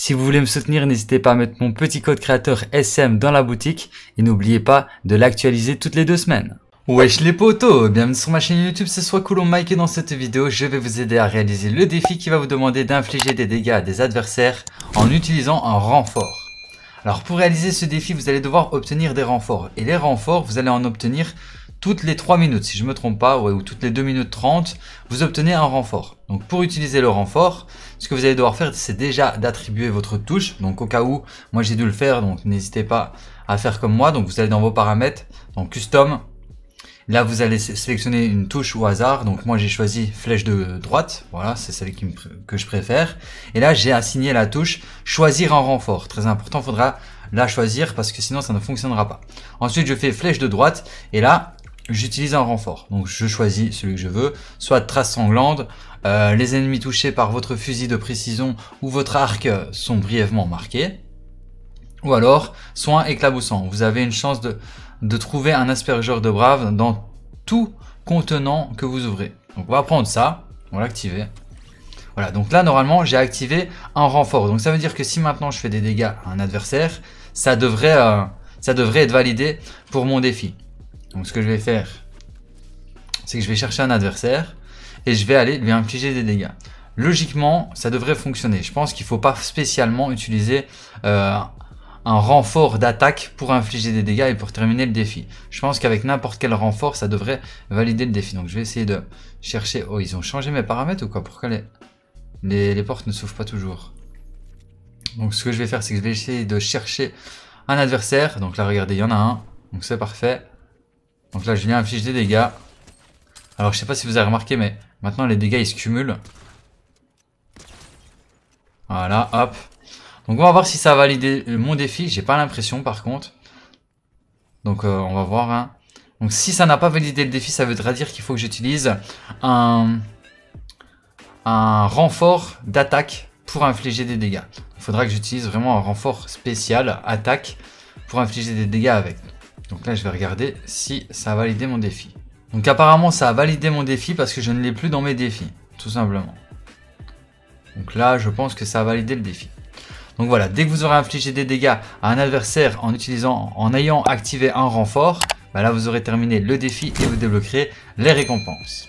Si vous voulez me soutenir, n'hésitez pas à mettre mon petit code créateur SM dans la boutique et n'oubliez pas de l'actualiser toutes les deux semaines. Wesh les potos, bienvenue sur ma chaîne YouTube, c'est soit cool Mike et dans cette vidéo, je vais vous aider à réaliser le défi qui va vous demander d'infliger des dégâts à des adversaires en utilisant un renfort. Alors pour réaliser ce défi, vous allez devoir obtenir des renforts. Et les renforts, vous allez en obtenir toutes les 3 minutes, si je me trompe pas, ou toutes les 2 minutes 30, vous obtenez un renfort. Donc pour utiliser le renfort, ce que vous allez devoir faire, c'est déjà d'attribuer votre touche. Donc au cas où, moi j'ai dû le faire, donc n'hésitez pas à faire comme moi. Donc vous allez dans vos paramètres, donc custom. Là, vous allez sélectionner une touche au hasard. Donc moi j'ai choisi flèche de droite. Voilà, c'est celle que je préfère. Et là, j'ai assigné la touche choisir un renfort. Très important, faudra la choisir parce que sinon ça ne fonctionnera pas. Ensuite, je fais flèche de droite et là, j'utilise un renfort. Donc je choisis celui que je veux, soit trace sanglante, euh, les ennemis touchés par votre fusil de précision ou votre arc sont brièvement marqués, ou alors soin éclaboussant. Vous avez une chance de, de trouver un aspergeur de brave dans tout contenant que vous ouvrez. Donc on va prendre ça, on va l'activer. Voilà, donc là normalement j'ai activé un renfort. Donc ça veut dire que si maintenant je fais des dégâts à un adversaire, ça devrait, euh, ça devrait être validé pour mon défi. Donc ce que je vais faire, c'est que je vais chercher un adversaire et je vais aller lui infliger des dégâts. Logiquement, ça devrait fonctionner. Je pense qu'il ne faut pas spécialement utiliser euh, un renfort d'attaque pour infliger des dégâts et pour terminer le défi. Je pense qu'avec n'importe quel renfort, ça devrait valider le défi. Donc je vais essayer de chercher... Oh, ils ont changé mes paramètres ou quoi? Pourquoi les, les, les portes ne s'ouvrent pas toujours? Donc ce que je vais faire, c'est que je vais essayer de chercher un adversaire. Donc là, regardez, il y en a un. Donc c'est parfait. Donc là, je viens infliger des dégâts. Alors, je sais pas si vous avez remarqué, mais maintenant, les dégâts, ils se cumulent. Voilà, hop. Donc, on va voir si ça a validé mon défi. J'ai pas l'impression, par contre. Donc, euh, on va voir. Hein. Donc, si ça n'a pas validé le défi, ça voudra dire qu'il faut que j'utilise un, un renfort d'attaque pour infliger des dégâts. Il faudra que j'utilise vraiment un renfort spécial, attaque, pour infliger des dégâts avec. Donc là, je vais regarder si ça a validé mon défi. Donc apparemment, ça a validé mon défi parce que je ne l'ai plus dans mes défis, tout simplement. Donc là, je pense que ça a validé le défi. Donc voilà, dès que vous aurez infligé des dégâts à un adversaire en utilisant, en ayant activé un renfort, bah là vous aurez terminé le défi et vous débloquerez les récompenses.